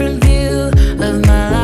different view of my life.